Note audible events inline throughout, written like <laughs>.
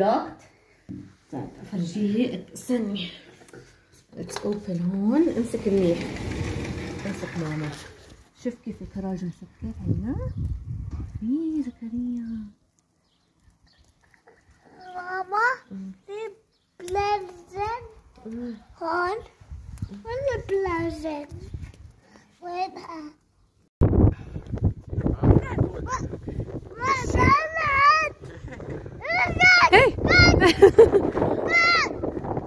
locked طيب أفرجيه. استني. Let's open هون. امسك منيح امسك ماما. شوف كيف الكراج مسكر هنا في زكريا ماما في بلازن هون. وين البلازن Hey!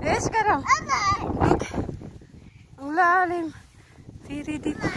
Yes, Carol. Okay. Allah alim. Tiri dito.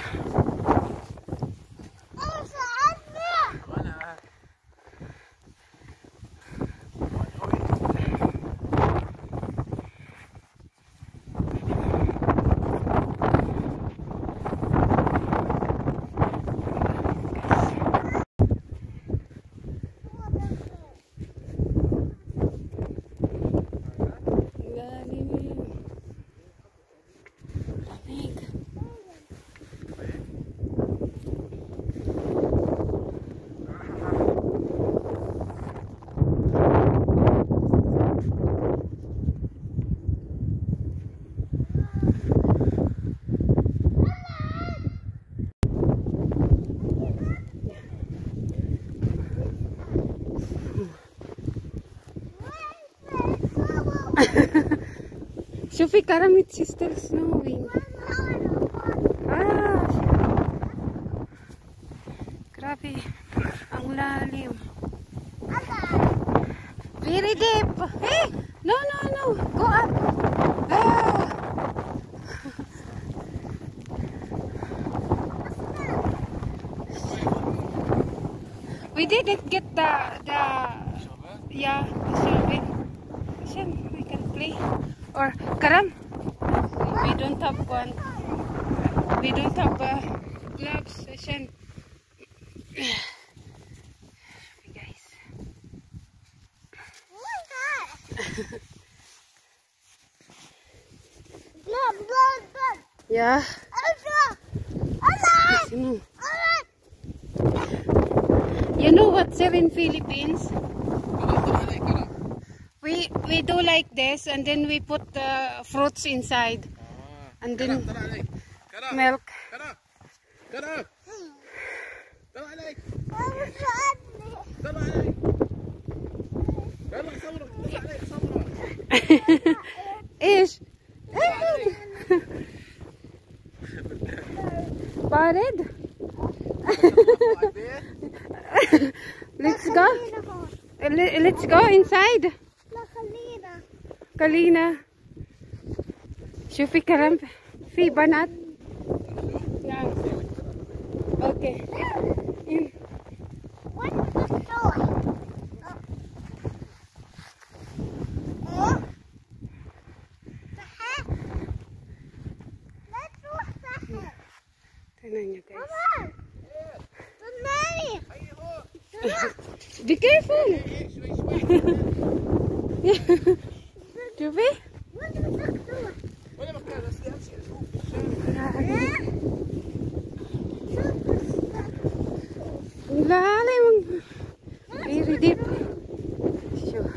شوفي كرم it's still snowing ah grabe ang lalim very deep hey no no no go up ah. we didn't get the the yeah the survey Saan we can play or karam? We don't have one. We don't have uh, gloves Saan guys. Yeah. You know. What's there in Philippines we we do like this and then we put the fruits inside and then طلع عليك كرم milk كرم كرم طلع عليك طلع عليك يلا صورة طلع عليك صورة ايش طلع عليك بارد <laughs> طلع <laughs> البيت <laughs> let's go Le- let's go inside لا خلينا كلينا شوفي كلام في بنات نعم اوكي وين الدكتور لا تروح تحت Tingnan nyo guys. ماما طلعني Be careful! <laughs> Do vi? Lala yung very deep. Sure.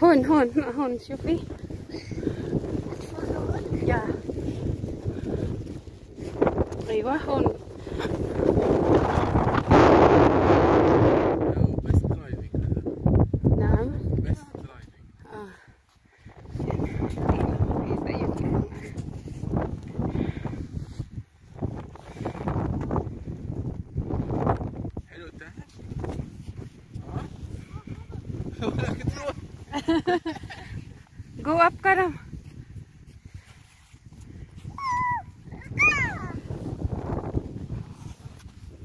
Hon, hon, hon, Sophie. Yeah. Aywa, hon. <laughs> Go up karam.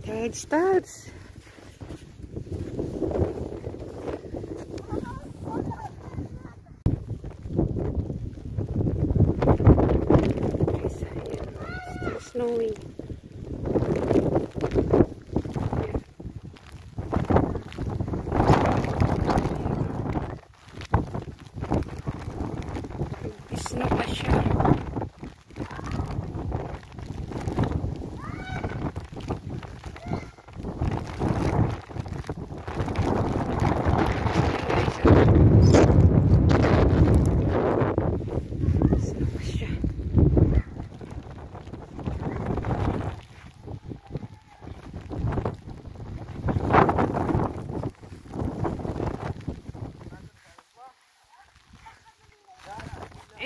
Dad starts. Snowing.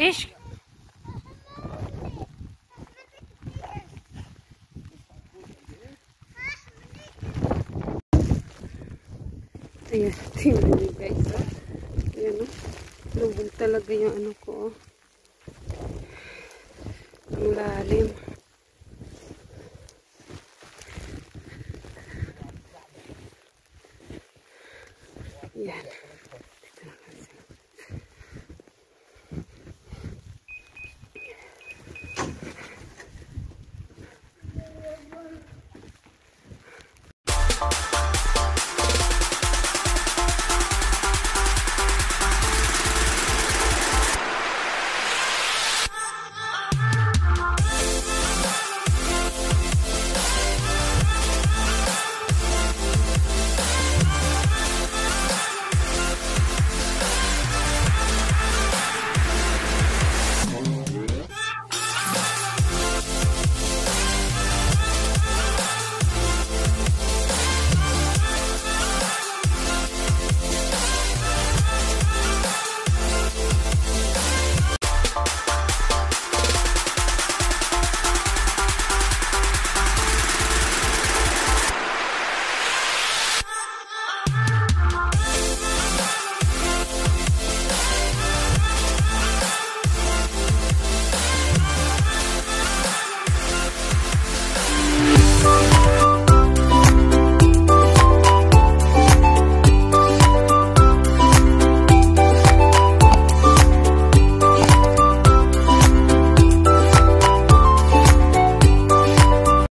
Ish! Ayan, tingnan nyo guys. Ayan o. Lubog talaga yung ano ko o. Ang lalim. Ayan. Ayan.